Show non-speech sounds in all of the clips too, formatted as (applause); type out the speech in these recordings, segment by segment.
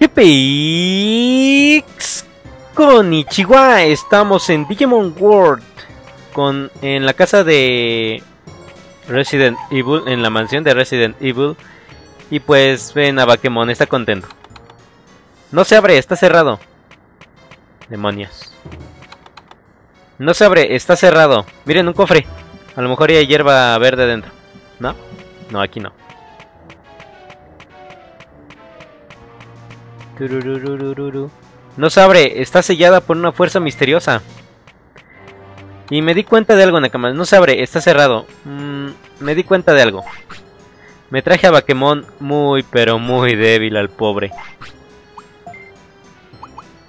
Yupix con Ichiwa, estamos en Digimon World con en la casa de Resident Evil, en la mansión de Resident Evil y pues ven a Bakemon, está contento. No se abre, está cerrado. Demonios. No se abre, está cerrado. Miren un cofre. A lo mejor hay hierba verde dentro. ¿No? No, aquí no. No se abre, está sellada por una fuerza misteriosa. Y me di cuenta de algo, Nakamas. No se abre, está cerrado. Mm, me di cuenta de algo. Me traje a Bakemon muy, pero muy débil al pobre.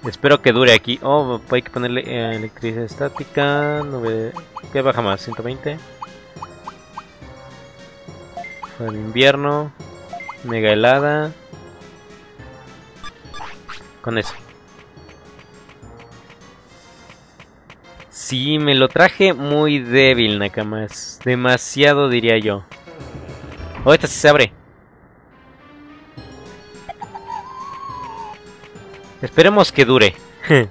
Espero que dure aquí. Oh, hay que ponerle eh, electricidad estática. ¿Qué baja más? 120. Fue el invierno. Mega helada. Con eso. Sí, me lo traje muy débil, Nakamas. Demasiado, diría yo. Oh, esta se abre. Esperemos que dure. (laughs)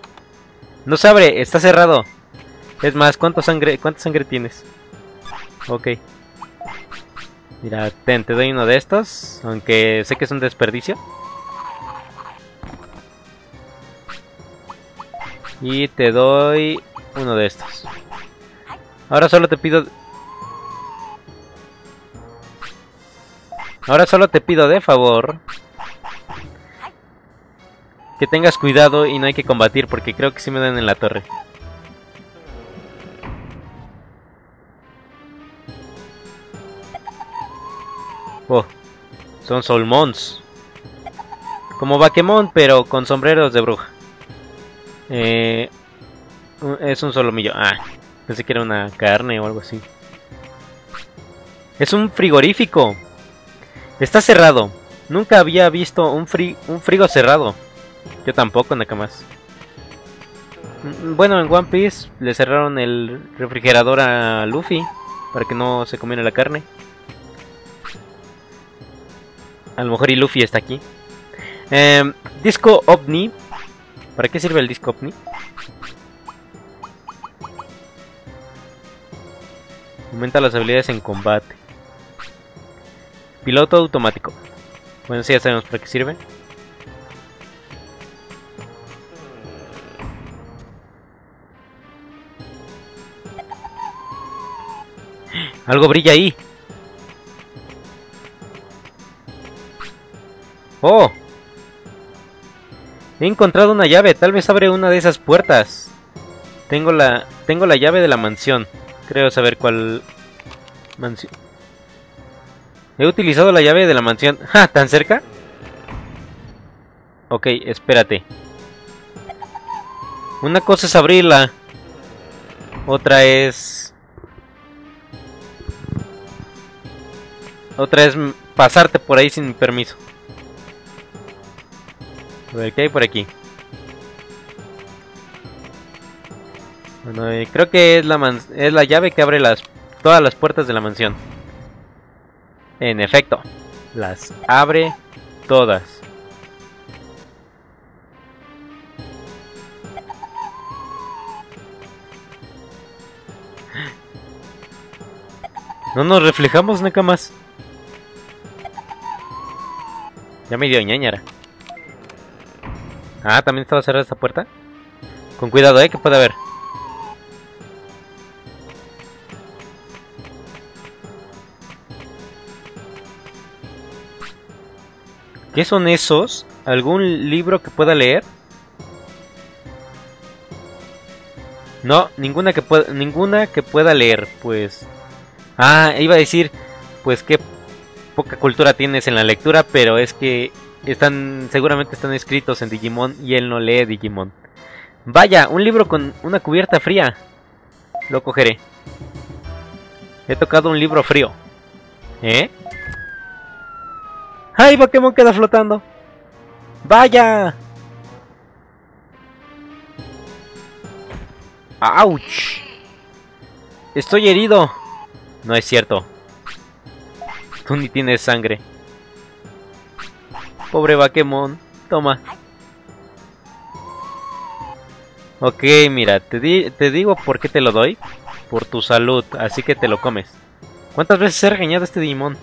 no se abre, está cerrado. Es más, ¿cuánto sangre, ¿cuánta sangre tienes? Ok. Mira, ten, te doy uno de estos. Aunque sé que es un desperdicio. Y te doy uno de estos. Ahora solo te pido... Ahora solo te pido de favor que tengas cuidado y no hay que combatir porque creo que sí me dan en la torre. Oh, son Solmons. Como Bakemon, pero con sombreros de bruja. Eh, es un solomillo. Ah, pensé que era una carne o algo así. Es un frigorífico. Está cerrado. Nunca había visto un, un frigo cerrado. Yo tampoco, más mm, Bueno, en One Piece le cerraron el refrigerador a Luffy para que no se comiera la carne. A lo mejor y Luffy está aquí. Em, disco OVNI ¿Para qué sirve el disco OVNI? Aumenta las habilidades en combate. Piloto automático. Bueno, si ya sabemos para qué sirve. Algo brilla ahí. Oh, He encontrado una llave, tal vez abre una de esas puertas. Tengo la tengo la llave de la mansión. Creo saber cuál mansión. He utilizado la llave de la mansión. ¡Ja! (laughs) ¿Tan cerca? Ok, espérate. Una cosa es abrirla. Otra es... Otra es pasarte por ahí sin permiso. A ver, ¿qué hay por aquí? Bueno, eh, creo que es la, es la llave que abre las todas las puertas de la mansión. En efecto, las abre todas. No nos reflejamos, más. Ya me dio ñañara. Ah, ¿también estaba cerrada esta puerta? Con cuidado, ¿eh? Que puede haber. ¿Qué son esos? ¿Algún libro que pueda leer? No, ninguna que pueda, ninguna que pueda leer, pues. Ah, iba a decir, pues qué poca cultura tienes en la lectura, pero es que están seguramente están escritos en Digimon y él no lee Digimon. Vaya, un libro con una cubierta fría. Lo cogeré. He tocado un libro frío. ¿Eh? ¡Ay, Pokémon queda flotando! ¡Vaya! ¡Auch! Estoy herido. No es cierto. Tú ni tienes sangre. Pobre Bakemon. Toma. Ok, mira, te, te digo por qué te lo doy. Por tu salud, así que te lo comes. ¿Cuántas veces ha regañado este Digimon?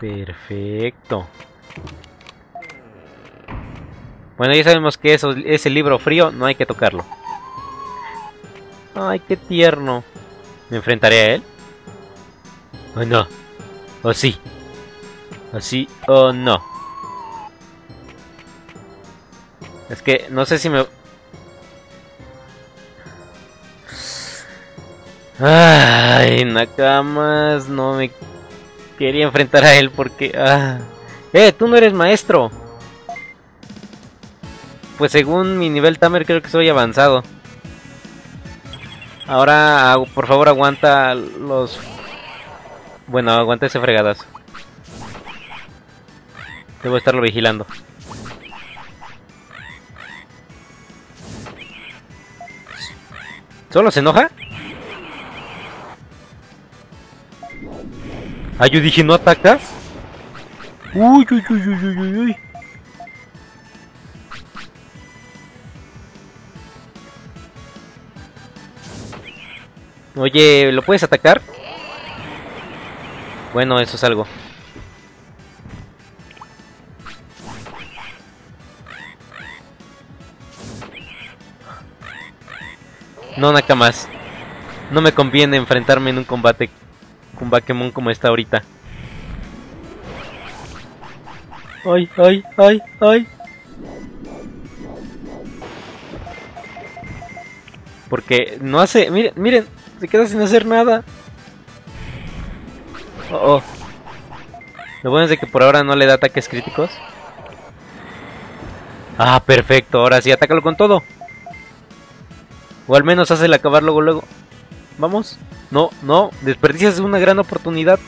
Perfecto. Bueno, ya sabemos que eso, ese libro frío no hay que tocarlo. Ay, qué tierno. ¿Me enfrentaré a él? ¿O no? ¿O sí? ¿O sí o no? Es que no sé si me... Ay, Nakamas, no me quería enfrentar a él porque... Ah. ¡Eh, tú no eres maestro! Pues según mi nivel Tamer creo que soy avanzado. Ahora, por favor, aguanta los... Bueno, aguanta ese fregadas. Debo estarlo vigilando. ¿Solo se enoja? Ah, yo dije, ¿no atacas? Uy, uy, uy, uy, uy, uy. Oye, ¿lo puedes atacar? Bueno, eso es algo. No, más. No me conviene enfrentarme en un combate con Bakemon como está ahorita. Ay, ay, ay, ay. Porque no hace... Miren, miren, se queda sin hacer nada. Oh. Lo bueno es de que por ahora no le da ataques críticos. Ah, perfecto. Ahora sí, atácalo con todo. O al menos hazle acabar luego, luego. Vamos. No, no. Desperdicias una gran oportunidad.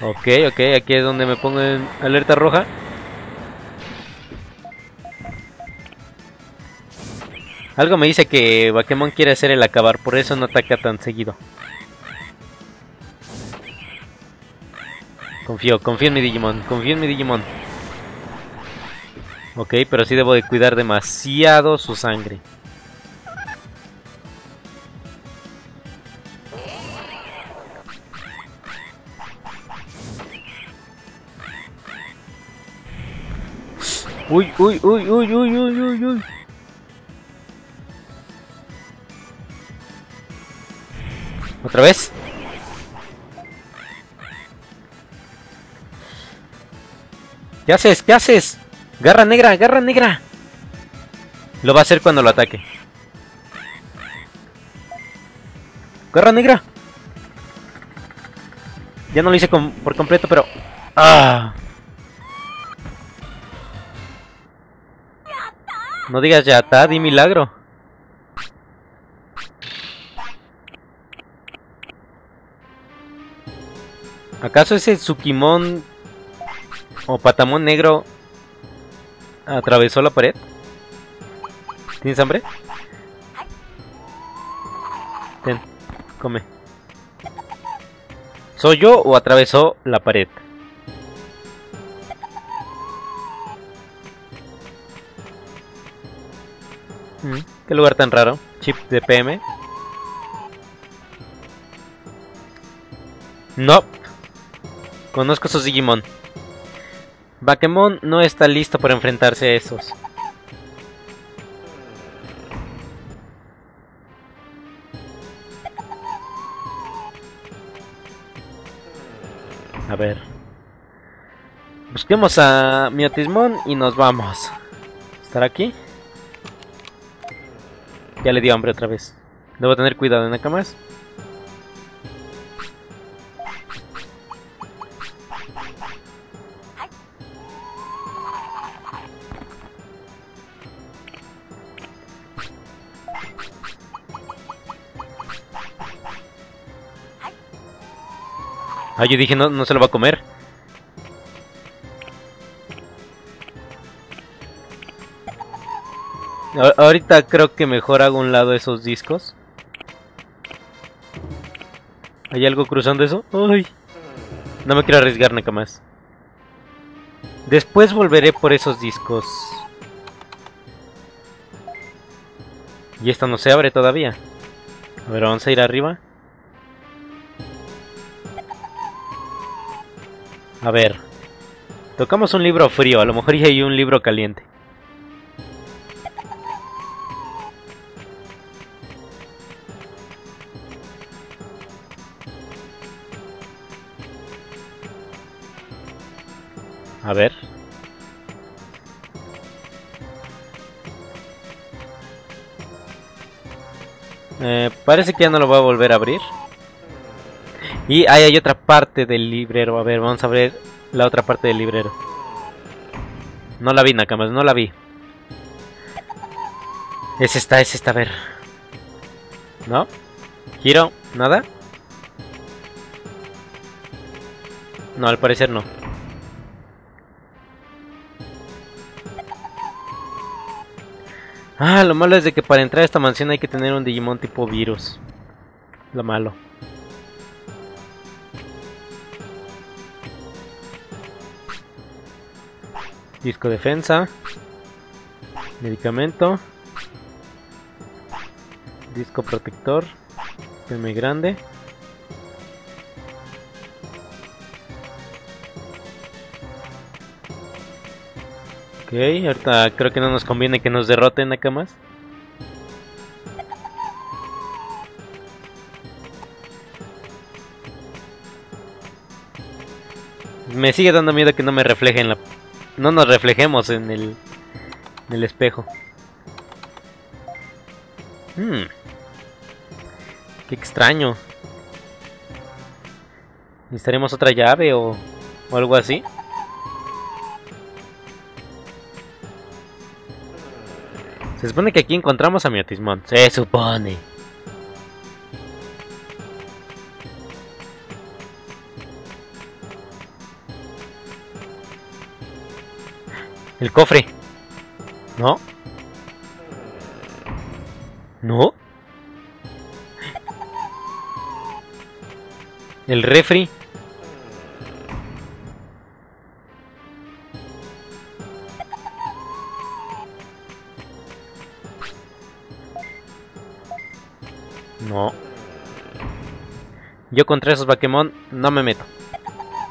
Ok, ok. Aquí es donde me pongo en alerta roja. Algo me dice que Bakemon quiere hacer el acabar, por eso no ataca tan seguido. Confío, confío en mi Digimon, confío en mi Digimon. Ok, pero sí debo de cuidar demasiado su sangre. Uy, uy, uy, uy, uy, uy, uy, uy. ¿Otra vez? ¿Qué haces? ¿Qué haces? Garra negra, garra negra. Lo va a hacer cuando lo ataque. Garra negra. Ya no lo hice por completo, pero... ¡Ah! No digas ya está, di milagro. ¿Acaso ese Tsukimon o Patamón negro atravesó la pared? ¿Tienes hambre? Ten, come. ¿Soy yo o atravesó la pared? Mm, ¿Qué lugar tan raro? Chip de PM. No. Conozco a esos Digimon. Bakemon no está listo para enfrentarse a esos. A ver. Busquemos a Miotismon y nos vamos. ¿Estará aquí? Ya le dio hambre otra vez. Debo tener cuidado en la más. Ah, yo dije, no, no se lo va a comer. ahorita creo que mejor hago un lado esos discos. ¿Hay algo cruzando eso? ¡Ay! No me quiero arriesgar nada más. Después volveré por esos discos. Y esta no se abre todavía. A ver, vamos a ir arriba. A ver. Tocamos un libro frío, a lo mejor ya hay un libro caliente. A ver. Eh, parece que ya no lo voy a volver a abrir. Y ahí hay otra parte del librero. A ver, vamos a ver la otra parte del librero. No la vi, Nakamas, no la vi. Es esta, es esta, a ver. ¿No? ¿Giro? ¿Nada? No, al parecer no. Ah, lo malo es de que para entrar a esta mansión hay que tener un Digimon tipo virus. Lo malo. Disco defensa. Medicamento. Disco protector. muy grande. Ok, ahorita creo que no nos conviene que nos derroten acá más. Me sigue dando miedo que no me refleje en la... No nos reflejemos en el... En el espejo. Hmm. Qué extraño. ¿Necesitaremos otra llave o, o algo así? Se supone que aquí encontramos a Miotismon. Se supone. El cofre. ¿No? ¿No? El refri. No. Yo contra esos Pokémon no me meto.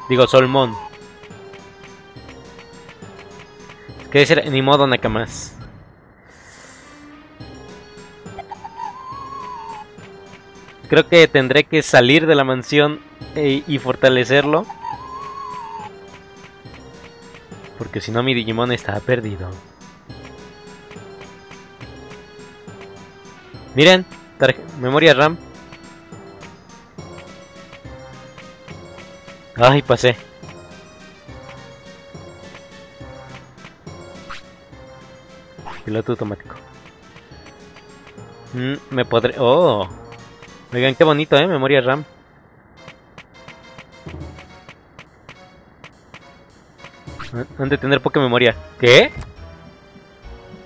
Digo, Solmon. Que decir, ni modo Nakamas. Creo que tendré que salir de la mansión e, y fortalecerlo. Porque si no mi Digimon está perdido. Miren, memoria RAM. Ay, pasé. Piloto automático. Mm, me podré... Oh. Oigan, qué bonito, ¿eh? Memoria RAM. Han de tener poca memoria. ¿Qué?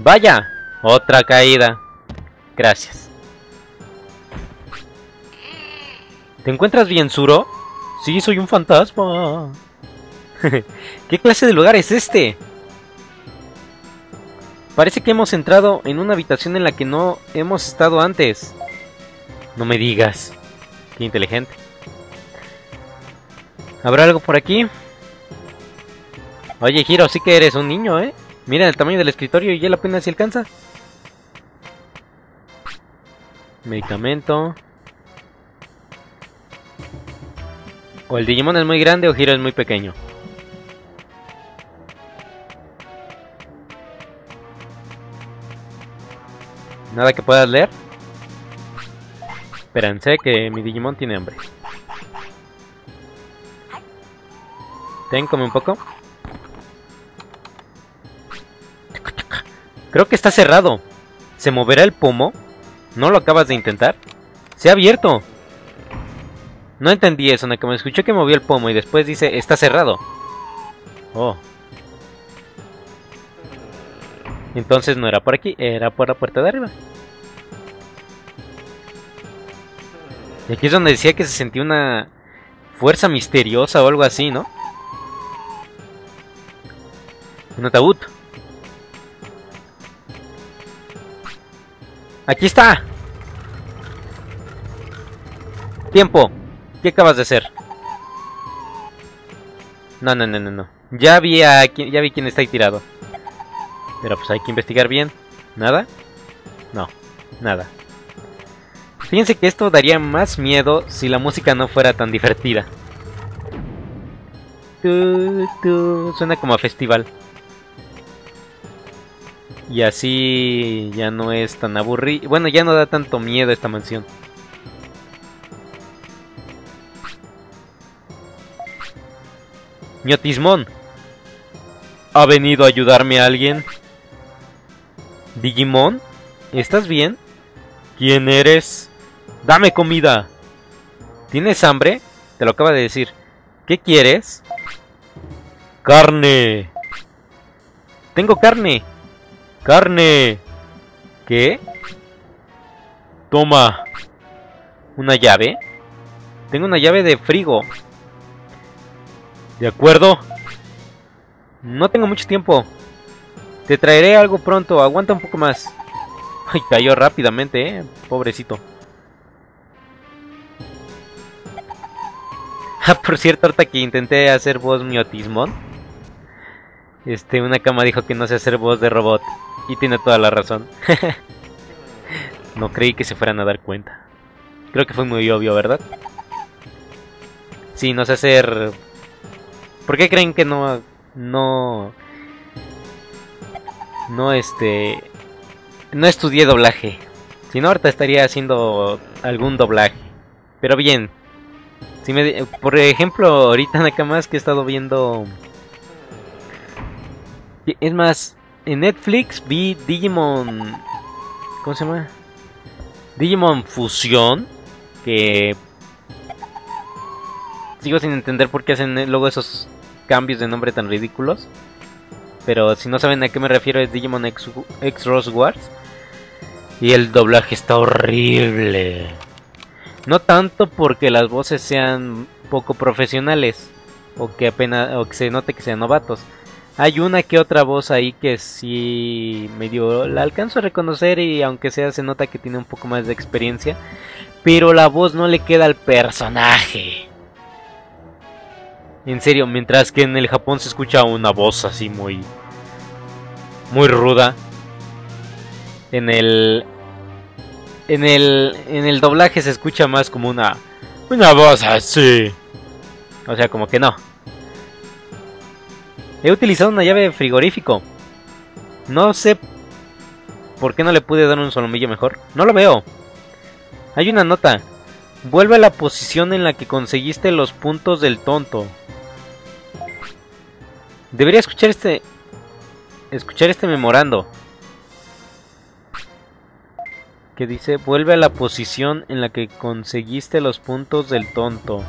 ¡Vaya! Otra caída. Gracias. ¿Te encuentras bien, Suro? Sí, soy un fantasma. (laughs) ¿Qué clase de lugar es este? Parece que hemos entrado en una habitación en la que no hemos estado antes. No me digas. Qué inteligente. ¿Habrá algo por aquí? Oye, Hiro, sí que eres un niño, ¿eh? Mira el tamaño del escritorio y ya la pena si alcanza. Medicamento. O el Digimon es muy grande o Hiro es muy pequeño. Nada que puedas leer. Espérense que mi Digimon tiene hambre. Ten, come un poco. Creo que está cerrado. ¿Se moverá el pomo? ¿No lo acabas de intentar? Se ha abierto. No entendí eso, me escuché que movió el pomo y después dice, está cerrado. Oh. Entonces no era por aquí, era por la puerta de arriba. Y aquí es donde decía que se sentía una fuerza misteriosa o algo así, ¿no? Un ataúd. Aquí está. Tiempo. ¿Qué acabas de hacer? No, no, no, no, no. Ya vi a ya vi quién está ahí tirado. Pero pues hay que investigar bien. ¿Nada? No, nada. Fíjense que esto daría más miedo si la música no fuera tan divertida. suena como a festival. Y así ya no es tan aburrido. Bueno, ya no da tanto miedo esta mansión. Ñotismón. ¿Ha venido a ayudarme alguien? Digimon, ¿estás bien? ¿Quién eres? Dame comida. ¿Tienes hambre? Te lo acaba de decir. ¿Qué quieres? Carne. Tengo carne. Carne. ¿Qué? Toma. ¿Una llave? Tengo una llave de frigo. De acuerdo. No tengo mucho tiempo. Te traeré algo pronto. Aguanta un poco más. Ay, cayó rápidamente, eh. Pobrecito. (laughs) Ah, por cierto, ahorita que intenté hacer voz miotismón. Este, una cama dijo que no sé hacer voz de robot. Y tiene toda la razón. (laughs) no creí que se fueran a dar cuenta. Creo que fue muy obvio, ¿verdad? Sí, no sé hacer... ¿Por qué creen que no... No... No, este... No estudié doblaje. Si no, ahorita estaría haciendo algún doblaje. Pero bien, si me, por ejemplo, ahorita más que he estado viendo... Es más, en Netflix vi Digimon... ¿Cómo se llama? Digimon Fusión. Que... Sigo sin entender por qué hacen luego esos cambios de nombre tan ridículos. Pero si no saben a qué me refiero es Digimon X, X Rose Wars. Y el doblaje está horrible. No tanto porque las voces sean poco profesionales o que apenas o que se note que sean novatos. Hay una que otra voz ahí que sí medio la alcanzo a reconocer y aunque sea se nota que tiene un poco más de experiencia, pero la voz no le queda al personaje. En serio, mientras que en el Japón se escucha una voz así muy muy ruda. En el en el, en el doblaje se escucha más como una, una voz así. O sea, como que no. He utilizado una llave de frigorífico. No sé por qué no le pude dar un solomillo mejor. No lo veo. Hay una nota. Vuelve a la posición en la que conseguiste los puntos del tonto. Debería escuchar este... Escuchar este memorando que dice vuelve a la posición en la que conseguiste los puntos del tonto.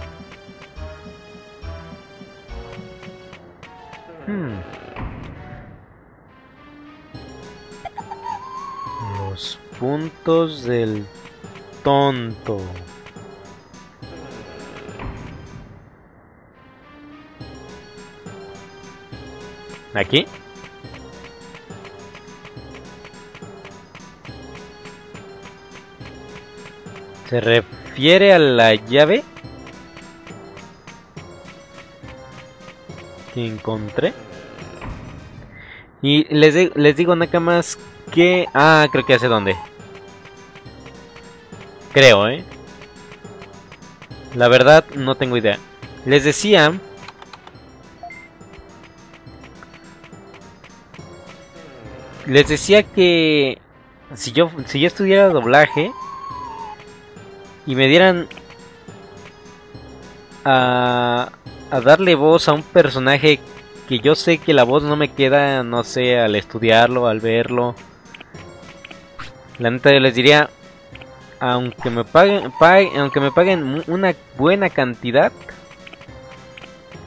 Hmm. Los puntos del tonto. ¿Aquí? Se refiere a la llave que encontré. Y les, les digo nada más que... Ah, creo que hace dónde. Creo, ¿eh? La verdad, no tengo idea. Les decía... Les decía que... Si yo, si yo estudiara doblaje y me dieran a, a darle voz a un personaje que yo sé que la voz no me queda, no sé, al estudiarlo, al verlo. La neta yo les diría, aunque me paguen, aunque me paguen una buena cantidad,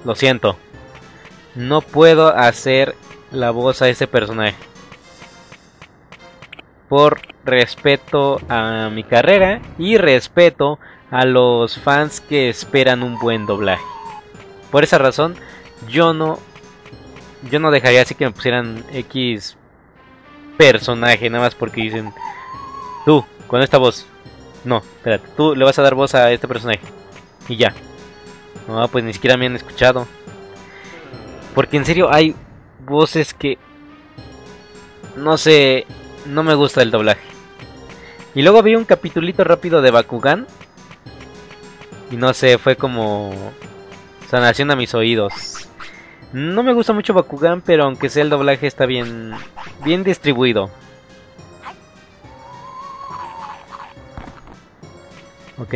lo siento, no puedo hacer la voz a ese personaje. Por respeto a mi carrera y respeto a los fans que esperan un buen doblaje. Por esa razón, yo no yo no dejaría así que me pusieran X personaje nada más porque dicen tú con esta voz. No, espérate, tú le vas a dar voz a este personaje y ya. No, pues ni siquiera me han escuchado. Porque en serio hay voces que no sé, no me gusta el doblaje. Y luego vi un capitulito rápido de Bakugan. Y no sé, fue como sanación a mis oídos. No me gusta mucho Bakugan, pero aunque sea el doblaje está bien bien distribuido. Ok.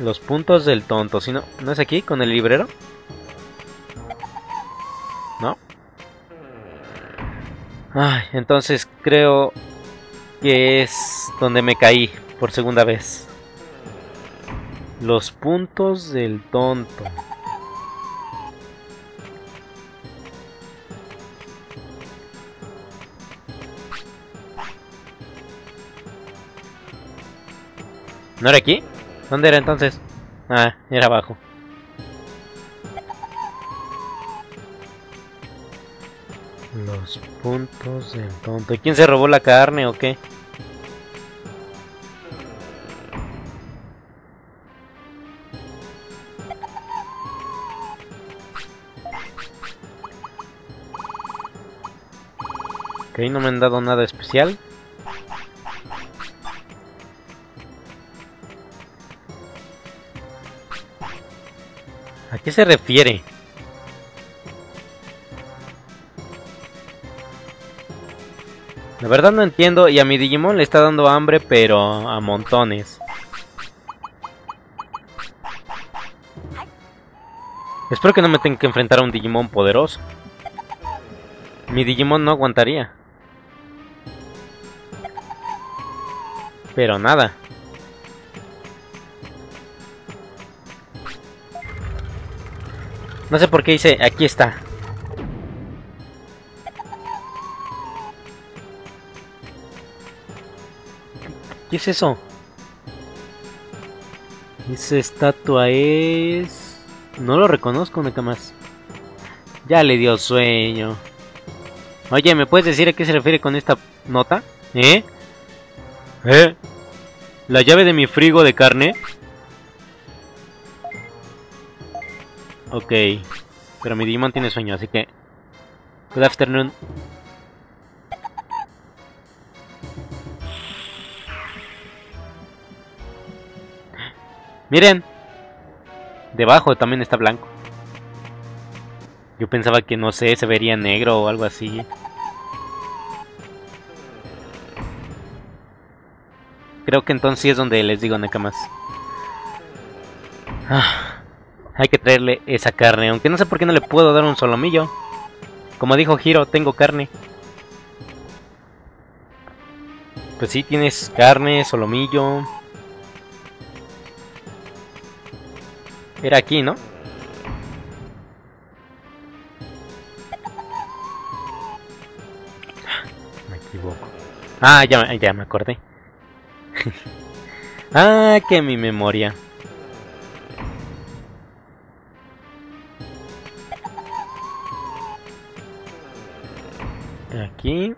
Los puntos del tonto. Si no, ¿no es aquí con el librero? Ay, entonces creo que es donde me caí por segunda vez. Los puntos del tonto. ¿No era aquí? ¿Dónde era entonces? Ah, era abajo. Los puntos del tonto. ¿Y quién se robó la carne o qué? Ok, no me han dado nada especial. ¿A qué se refiere? La verdad no entiendo y a mi Digimon le está dando hambre pero a montones. Espero que no me tenga que enfrentar a un Digimon poderoso. Mi Digimon no aguantaría. Pero nada. No sé por qué dice, aquí está. ¿Qué es eso? Esa estatua es... No lo reconozco, nada más. Ya le dio sueño. Oye, ¿me puedes decir a qué se refiere con esta nota? ¿Eh? ¿Eh? ¿La llave de mi frigo de carne? Ok. Pero mi Digimon tiene sueño, así que... Good afternoon. Miren. Debajo también está blanco. Yo pensaba que, no sé, se vería negro o algo así. Creo que entonces es donde les digo Nekamas. Ah, hay que traerle esa carne, aunque no sé por qué no le puedo dar un solomillo. Como dijo Hiro, tengo carne. Pues sí, tienes carne, solomillo. Era aquí, ¿no? Me equivoco. Ah, ya, ya me acordé. (laughs) ah, que mi memoria. Aquí.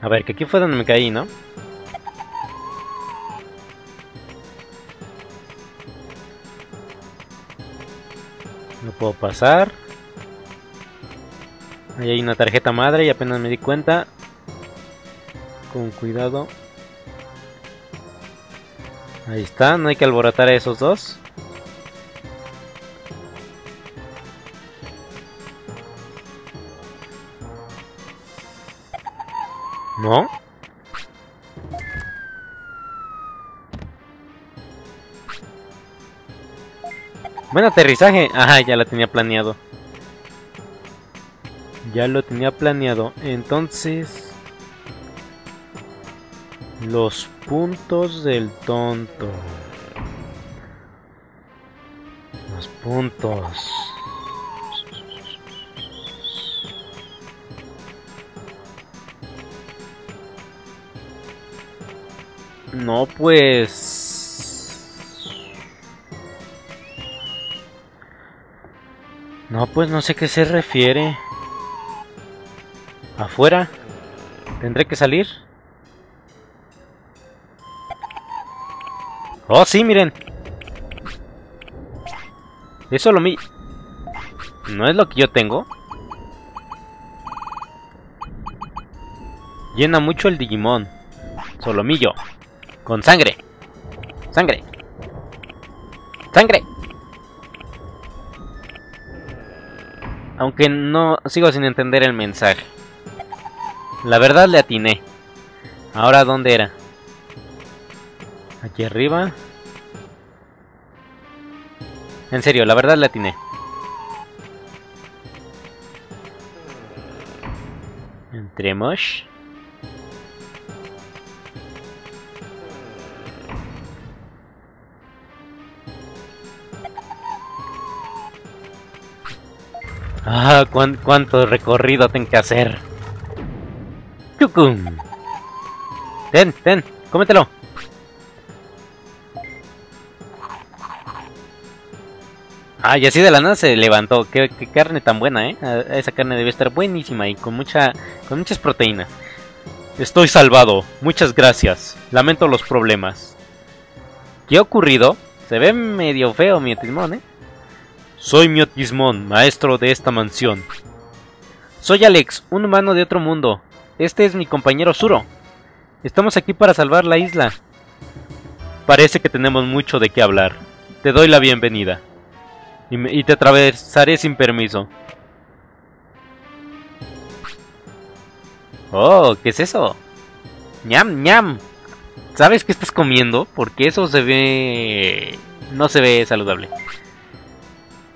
A ver, que aquí fue donde me caí, ¿no? Puedo pasar. Ahí hay una tarjeta madre y apenas me di cuenta. Con cuidado. Ahí está, no hay que alborotar a esos dos. Buen aterrizaje. Ajá, ya lo tenía planeado. Ya lo tenía planeado. Entonces... Los puntos del tonto. Los puntos. No, pues... No, pues no sé qué se refiere. ¿Afuera? ¿Tendré que salir? Oh, sí, miren. Eso lo. ¿No es lo que yo tengo? Llena mucho el Digimon. Solomillo. Con sangre. Sangre. Sangre. Aunque no sigo sin entender el mensaje. La verdad le atiné. Ahora, ¿dónde era? Aquí arriba. En serio, la verdad le atiné. Entremos. Ah, cuánto recorrido tengo que hacer. Chukum. Ten, ten, cómetelo. Ah, y así de la nada se levantó. Qué, carne tan buena, ¿eh? Ah, esa carne debe estar buenísima y con mucha, con muchas proteínas. Estoy salvado. Muchas gracias. Lamento los problemas. ¿Qué ha ocurrido? Se ve medio feo mi timón, ¿eh? Soy Miotismón, maestro de esta mansión. Soy Alex, un humano de otro mundo. Este es mi compañero Zuro. Estamos aquí para salvar la isla. Parece que tenemos mucho de qué hablar. Te doy la bienvenida. Y, te atravesaré sin permiso. Oh, ¿qué es eso? ñam, ñam. ¿Sabes qué estás comiendo? Porque eso se ve... No se ve saludable.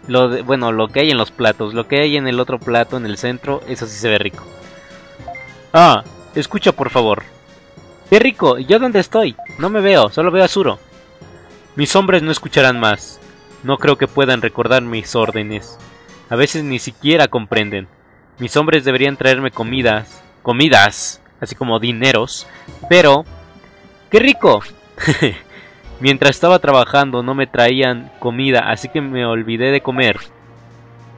Lo bueno, lo que hay en los platos, lo que hay en el otro plato, en el centro, eso sí se ve rico. Ah, escucha por favor. ¡Qué rico! ¿Yo dónde estoy? No me veo, solo veo a Zuro. Mis hombres no escucharán más. No creo que puedan recordar mis órdenes. A veces ni siquiera comprenden. Mis hombres deberían traerme comidas. Comidas, así como dineros. Pero... ¡Qué rico! (laughs) Mientras estaba trabajando no me traían comida, así que me olvidé de comer.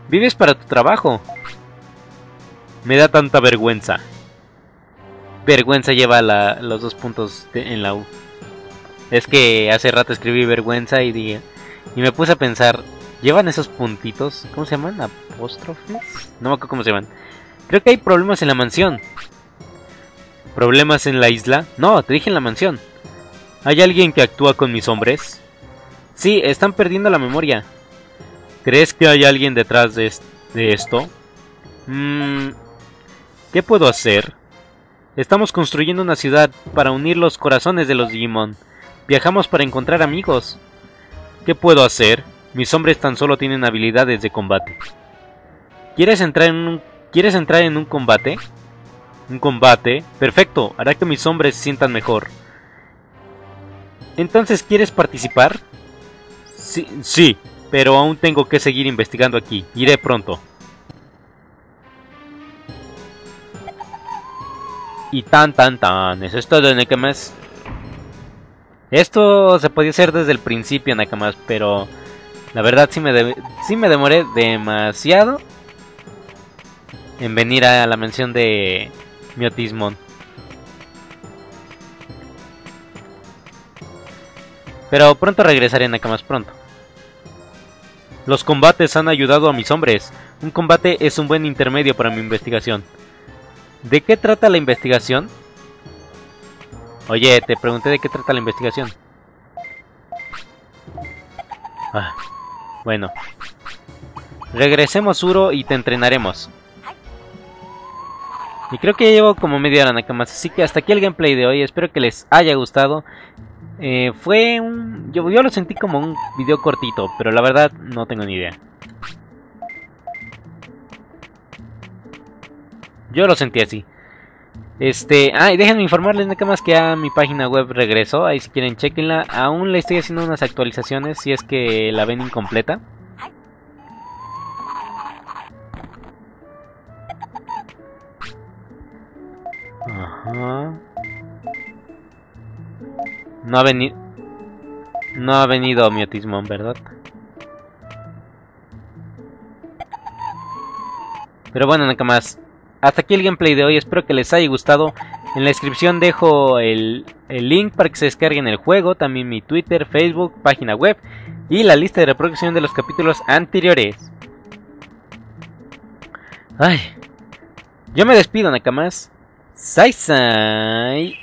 ¿Vives para tu trabajo? Me da tanta vergüenza. Vergüenza lleva los dos puntos en la U. Es que hace rato escribí vergüenza y, y me puse a pensar, ¿llevan esos puntitos? ¿Cómo se llaman? ¿Apóstrofes? No me acuerdo cómo se llaman. Creo que hay problemas en la mansión. ¿Problemas en la isla? No, te dije en la mansión. ¿Hay alguien que actúa con mis hombres? Sí, están perdiendo la memoria. ¿Crees que hay alguien detrás de, esto? Mmm... ¿Qué puedo hacer? Estamos construyendo una ciudad para unir los corazones de los Digimon. Viajamos para encontrar amigos. ¿Qué puedo hacer? Mis hombres tan solo tienen habilidades de combate. ¿Quieres entrar en un, ¿quieres entrar en un combate? ¿Un combate? Perfecto, hará que mis hombres se sientan mejor. Entonces, ¿quieres participar? Sí, sí, pero aún tengo que seguir investigando aquí. Iré pronto. Y tan tan tan, eso es todo Nakamas. Esto se podía hacer desde el principio Nakamas, pero la verdad sí me, sí me demoré demasiado en venir a la mención de Miotismon. Pero pronto regresaré en más pronto. Los combates han ayudado a mis hombres. Un combate es un buen intermedio para mi investigación. ¿De qué trata la investigación? Oye, te pregunté de qué trata la investigación. Ah, bueno. Regresemos, Uro, y te entrenaremos. Y creo que ya llevo como media hora Nakamas, así que hasta aquí el gameplay de hoy. Espero que les haya gustado. Eh, fue un... Yo, lo sentí como un video cortito, pero la verdad no tengo ni idea. Yo lo sentí así. Este, ah, y déjenme informarles nada más que a mi página web regresó, ahí si quieren chequenla. Aún le estoy haciendo unas actualizaciones si es que la ven incompleta. Ajá. No ha venido... No ha venido Miotismon, ¿verdad? Pero bueno, nada más. Hasta aquí el gameplay de hoy. Espero que les haya gustado. En la descripción dejo el, el, link para que se descarguen el juego. También mi Twitter, Facebook, página web. Y la lista de reproducción de los capítulos anteriores. Ay. Yo me despido, Nakamas. Sai Sai.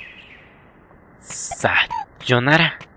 Sayonara.